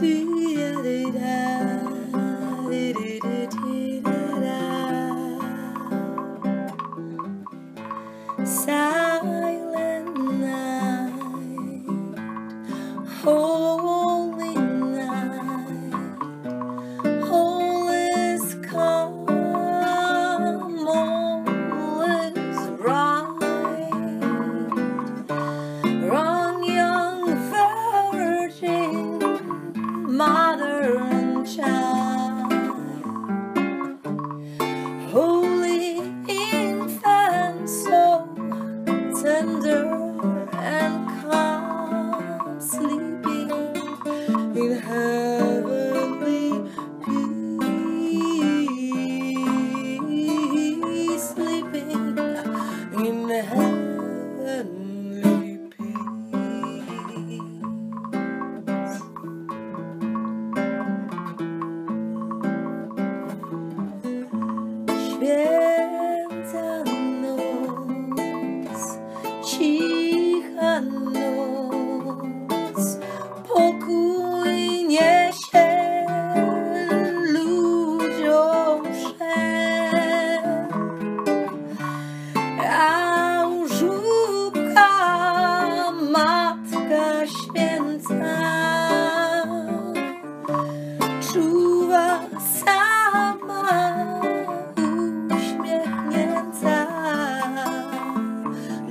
Silent night. Oh. tender and calm, sleeping in heavenly peace, sleeping in heavenly peace. Yeah.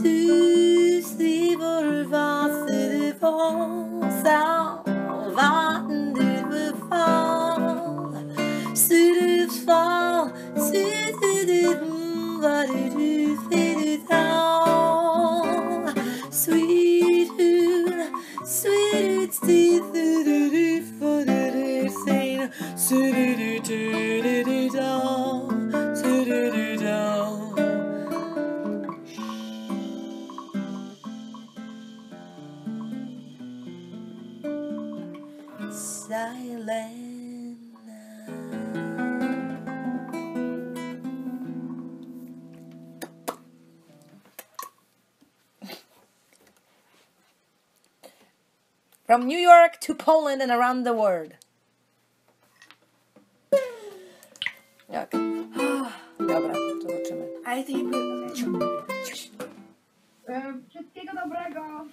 Susie volva se devant sa va du befall Se devant se devant va du du down Sweet sweet teeth do do do for do do silent now. From New York to Poland and around the world. Okay. Dobra, zobaczymy. A to nie ehm, Wszystkiego dobrego!